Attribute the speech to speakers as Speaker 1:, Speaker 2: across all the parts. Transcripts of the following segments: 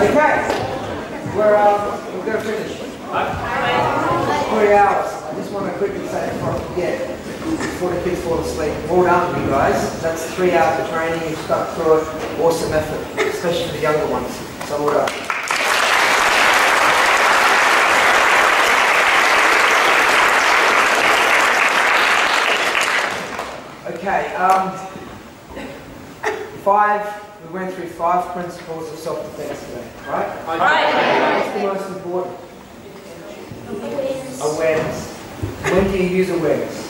Speaker 1: Okay, we're, um, we're going to finish. Three hours. I just want to quickly say before I forget, before the kids fall asleep, well done, you guys. That's three hours of training. You've stuck through it. Awesome effort, especially for the younger ones. So well done. Okay, um, five, we went through five principles of self-defense today, right?
Speaker 2: Right.
Speaker 1: What's the most important? Awareness. When do you use awareness?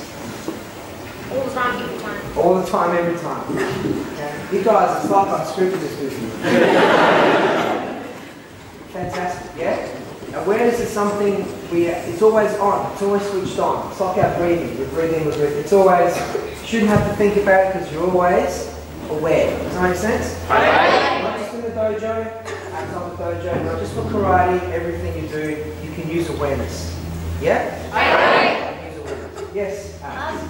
Speaker 2: All the time, every time.
Speaker 1: All the time, every time. Okay? You guys, it's like I'm scripted this with you. Fantastic, yeah? Awareness is something we, it's always on, it's always switched on. It's like our breathing, we're breathing, we're breathing. It's always, you shouldn't have to think about it because you're always aware. Does that make sense? Not just in the dojo, outside the dojo, not just for karate, everything you do, you can use awareness. Yeah? Use awareness. Yes, Alex.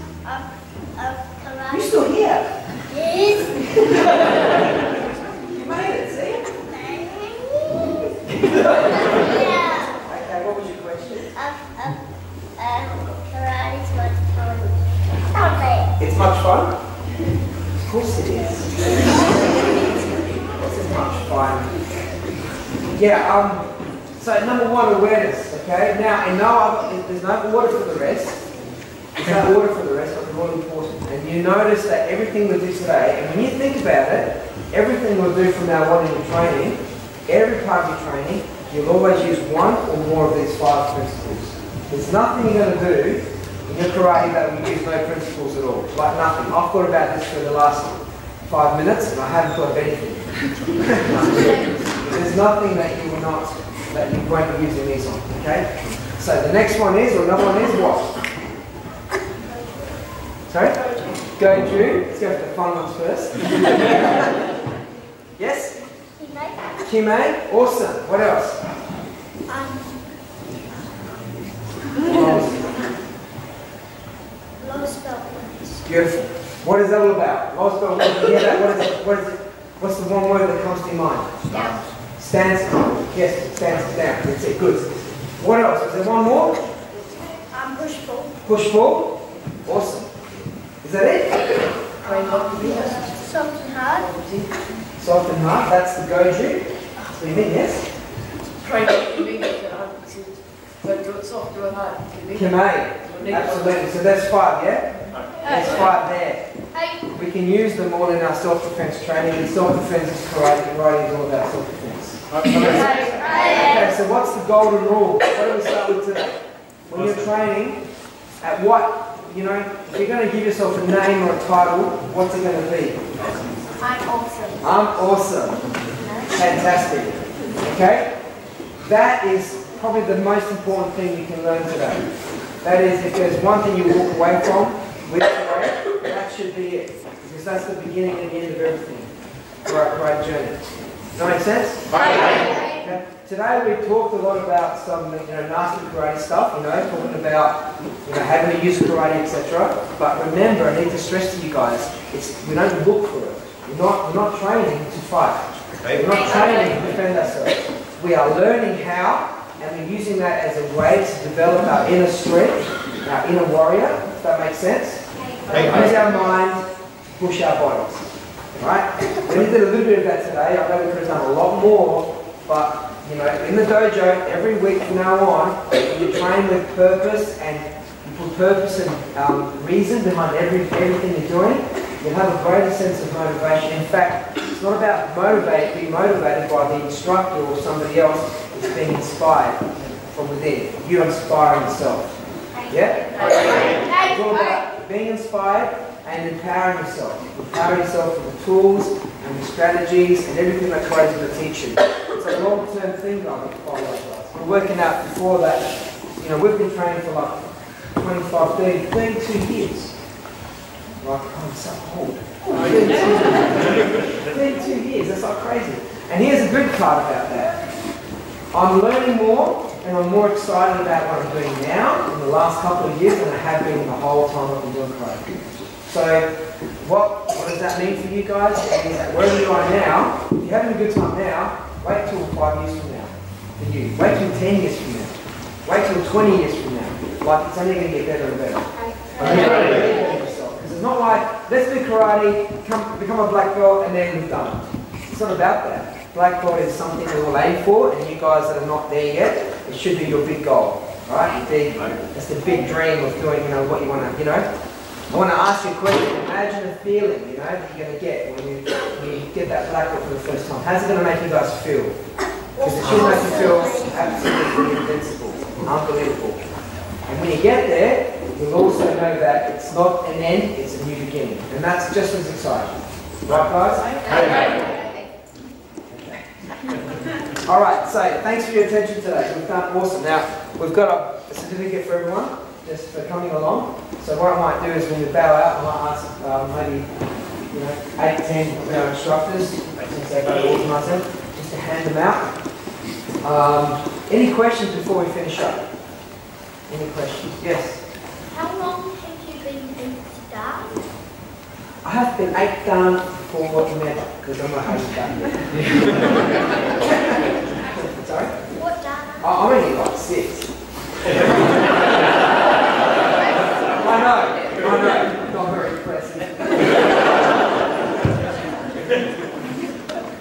Speaker 1: You're still here. Yes. You made it, see? Okay, what was your question? Um, um, um, karate is much fun. It's much fun? Of course it is. It's much fun. Yeah, um, so number one, awareness, okay? Now, in no other, there's no order for the rest. There's no order for the rest, but they're all important. And you notice that everything we do today, and when you think about it, everything we'll do from now on in your training, every part of your training, you'll always use one or more of these five principles. There's nothing you're going to do in your karate that will use no principles at all. Like nothing. I've thought about this for the last five minutes and I haven't thought of anything. There's nothing that you will not, that you won't be using these on. Okay? So the next one is, or another one is what? Sorry? Go, Goju. Let's go for the fun ones first. yes? Kime. Awesome. What else? Um, Beautiful. What is that all about? Lowest belt, when hear that, what is it? What is it? What's the one word that comes to your mind? Stands. Yes, stands down. That's it. Good. What else? Is there one more? Um, push pull. Push pull. Awesome. Is that it? Soft and hard. Soft and hard. That's the goju. So you mean yes?
Speaker 3: Try not to make it hard to but do it soft, do it hard.
Speaker 1: Kime. Absolutely. So that's five, yeah? There's five there. We can use them all in our self-defense training. And self-defense is karate. Karate is all about self-defense. Okay, so what's the golden rule? What do we start with today? When you're training, at what, you know, if you're going to give yourself a name or a title, what's it going to be?
Speaker 2: I'm awesome.
Speaker 1: I'm awesome. Fantastic. Okay? That is probably the most important thing you can learn today. That is, if there's one thing you walk away from that should be it. Because that's the beginning and the end of everything for our great journey. Does that make sense? Okay. Today we talked a lot about some you know, nasty karate stuff, you know, talking about you know, having to use karate, etc. But remember, I need to stress to you guys, it's, we don't look for it. We're not, we're not training to fight. We're not training to defend ourselves. We are learning how, and we're using that as a way to develop our inner strength, our inner warrior, if that makes sense. Use our mind, push our bodies. Right? We did a little bit of that today. I know we could have done a lot more, but you know, in the dojo, every week from now on, you train with purpose and you put purpose and um, reason behind every everything you're doing. You'll have a greater sense of motivation. In fact, it's not about motivate, being motivated by the instructor or somebody else. It's being inspired from within. You inspire yourself. Yeah? It's all about being inspired and empowering yourself. Empowering yourself with the tools and the strategies and everything that Karate going to teach you. It's a long-term thing I follow guys. We're working out before that. You know, we've been training for like 25, 30, 32 years. Like, I'm so old. 32, 32 years, that's like crazy. And here's a good part about that. I'm learning more and I'm more excited about what I'm doing now in the last couple of years than I have been the whole time I've been doing karate. So what, what does that mean for you guys? It means that wherever you are now, if you're having a good time now, Wait till five years from now for you. Wait till 10 years from now. Wait till 20 years from now. Like, it's only going to get better and better. Because it's not like, let's do karate, come, become a black belt, and then we're done. It's not about that. Black belt is something we will aim for, and you guys that are not there yet, it should be your big goal. Right? Big, that's the big dream of doing, you know, what you want to, you know. I want to ask you a question. Imagine the feeling, you know, that you're going to get when you, when you get that Blackboard for the first time. How's it going to make you guys feel? Because it should make you feel absolutely invincible, unbelievable. And when you get there, you'll also know that it's not an end, it's a new beginning. And that's just as exciting. Right, guys? All right, so thanks for your attention today. We've done awesome. Now, we've got a, certificate for everyone, just for coming along. So what I might do is when we bow out, I might ask um, maybe you know, eight, ten of our instructors, since they go to organise just to hand them out. Um, any questions before we finish up? Any questions? Yes.
Speaker 2: How long have you been in Sudan?
Speaker 1: I have been eight dan for never, because I'm not eight dan yet. Sorry?
Speaker 2: What?
Speaker 1: Oh, I'm only like six. I know, I know, not very impressive.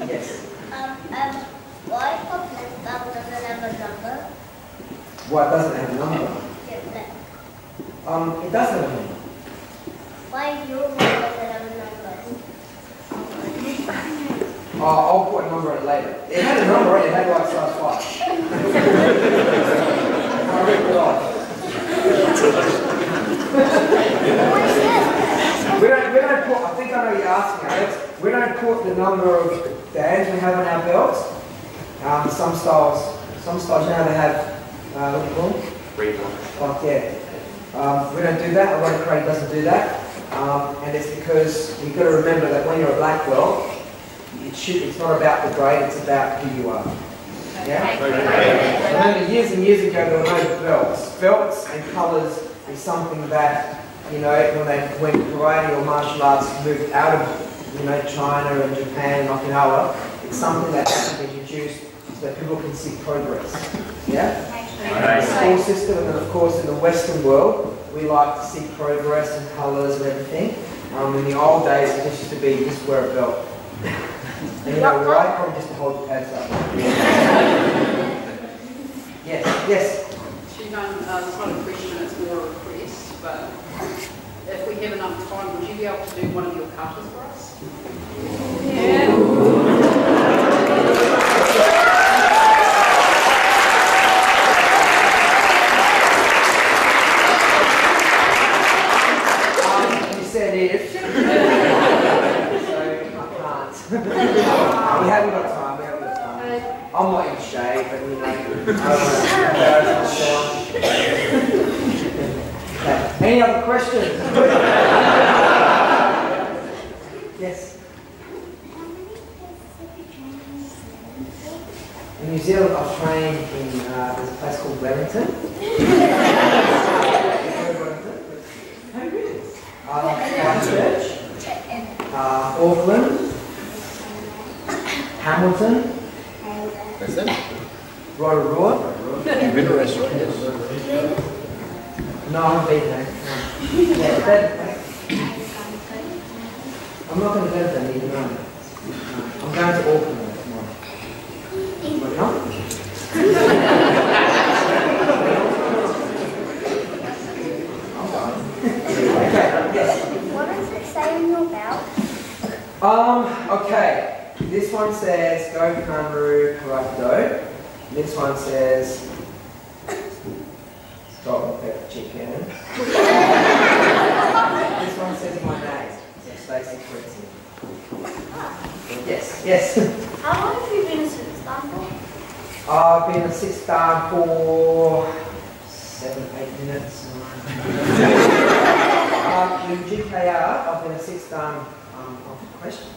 Speaker 1: yes.
Speaker 2: Um, um, why doesn't have a number?
Speaker 1: What doesn't have a number?
Speaker 2: Yeah.
Speaker 1: Um, it doesn't have a number.
Speaker 2: Why your one doesn't have a number?
Speaker 1: Oh, I'll put a number in later. It had a number, it had like size five. I ripped it off. We don't, we don't put, I think I know you're asking, Alex, we don't put the number of bands we have on our belts. Um, some styles, some styles you know they have, uh, what do you call them? Like, yeah. Um, we don't do that, Aerobic Karate doesn't do that. Um, and it's because you've got to remember that when you're a black belt, it should, it's not about the grade, it's about who you are. Yeah? Remember, years and years ago, there were no belts. Belts and colours is something that, you know, when they when karate or martial arts moved out of, you know, China and Japan and Okinawa, it's something that has to be introduced so that people can see progress. Yeah? The school system, and then of course in the Western world, we like to see progress and colours and everything. Um, in the old days, it just used to be just wear a belt. And you know why? Probably just to hold your pants up. yes, yes.
Speaker 4: Siobhan, uh, it's not a question, it's more a request, but if we have enough time, would you be able to do one of your katas for us?
Speaker 1: Um, you said if. so I can't. we haven't got time, we haven't got time. I'm not in I. Okay. Any other questions? yes. In New Zealand, I've trained in, uh, there's a place called Wellington. Uh, Christchurch, uh, Auckland, Hamilton. Rotorua.
Speaker 5: You've been to restaurants?
Speaker 1: No, I haven't been there. No. Yeah, that, I'm not going to go there either, no. No. I'm going to Auckland tomorrow. What, no? I'm going. Okay, yes.
Speaker 2: What does it say on your belt?
Speaker 1: Um, okay. This one says Go Kan Ryu Karate This one says Stop and Pepper Chicken. this one says my name. So Stacey. Yes, yes.
Speaker 2: How long have you been in Sudan for?
Speaker 1: I've been a six star for seven, eight minutes. um, in GKR, I've been a six star um, question.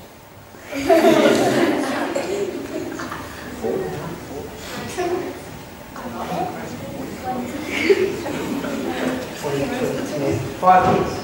Speaker 1: five weeks.